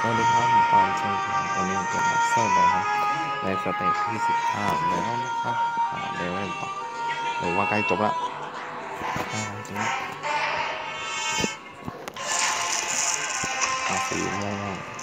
สวัสดีครับผมปานเชิงครับวันนี้ผมจะมาเซอร์ฟนะครับในสเตจที่สิบห้าแล้วนะครับอ่าเลเวลต่อหรือว่าใกล้จบละจริงๆอ่าสีม่ย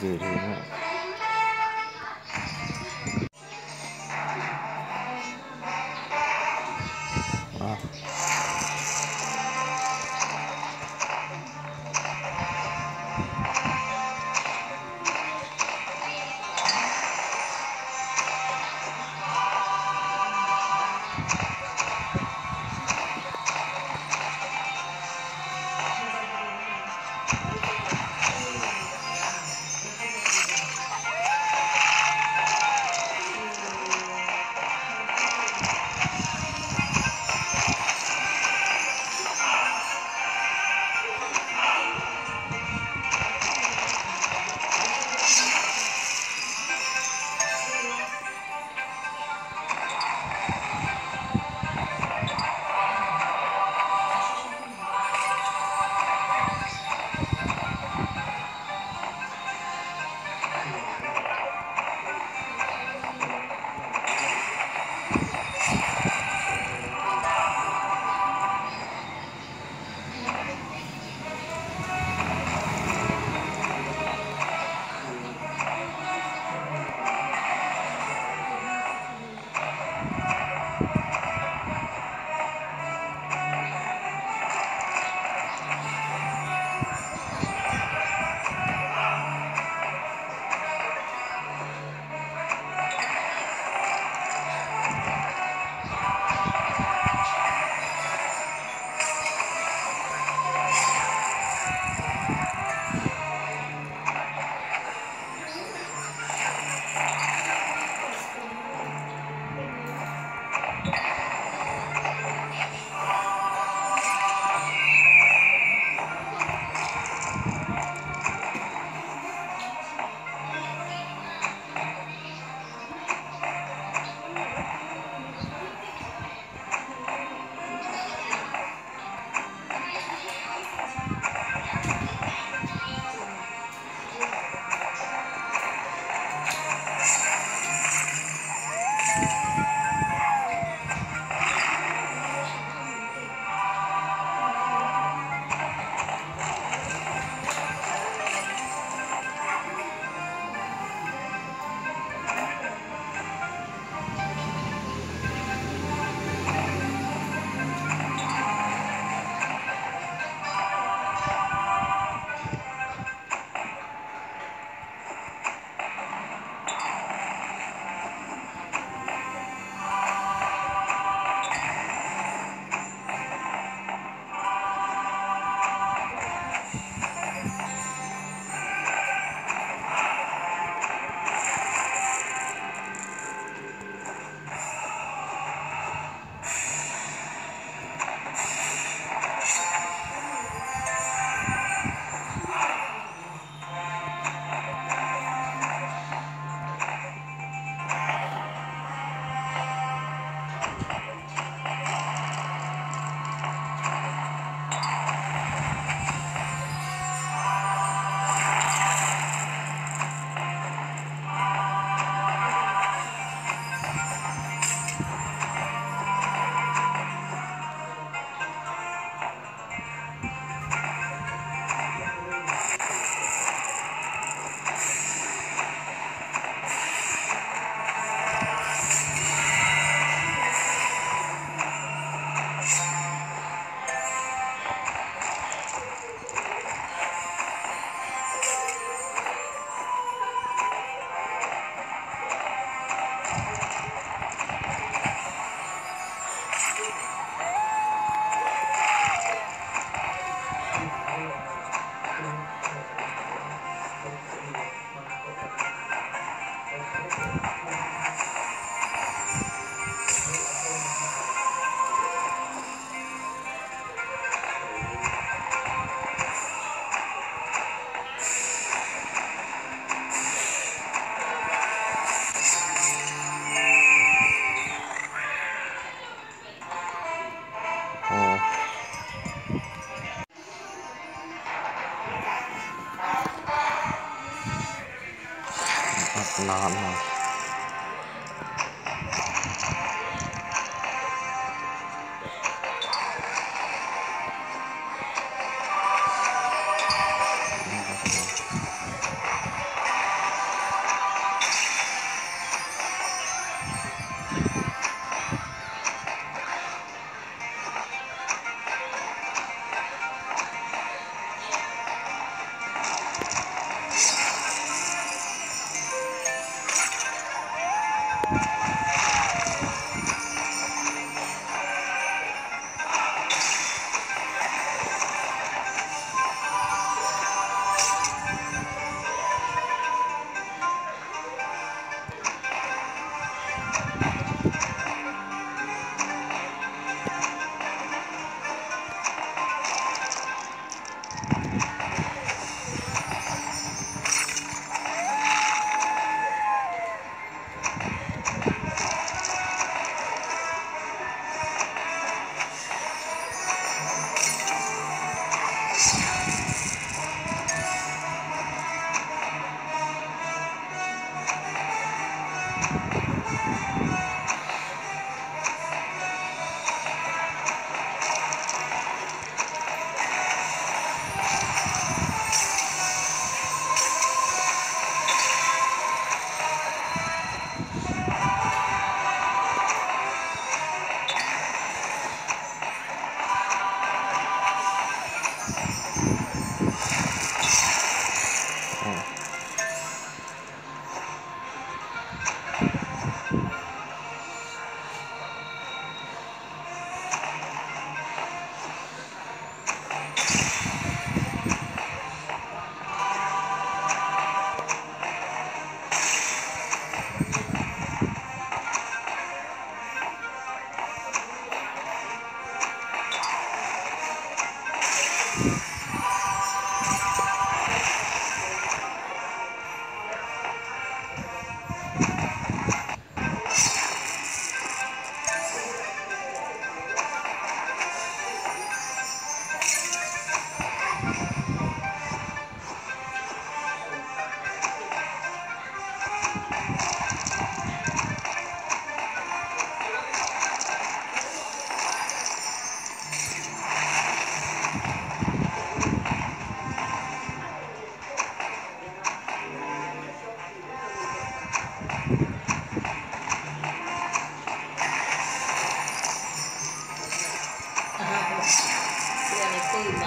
หนี่ you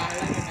Bye.